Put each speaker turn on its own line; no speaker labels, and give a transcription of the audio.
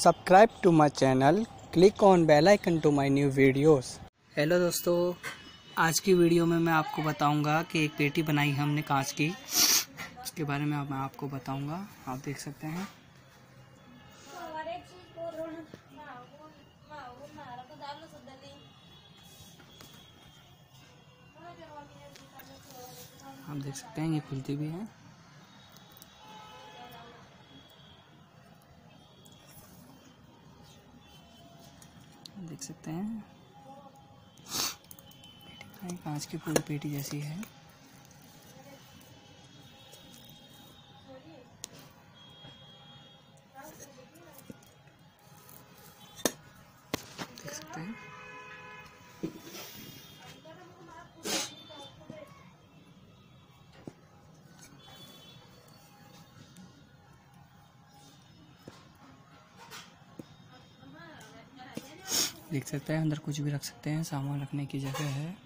subscribe to my channel, click on bell icon to my new videos hello दोस्तों, आज की video में मैं आपको बताऊँगा कि एक पेटी बनाई है हमने कांच की। उसके बारे में मैं आपको बताऊँगा, आप देख सकते हैं। आप देख सकते हैं, ये खुलती भी है। देख सकते हैं। पेटी कांच की पूरी पेटी जैसी है। देख सकते हैं। देख सकते हैं अंदर कुछ भी रख सकते हैं सामान रखने की जगह है।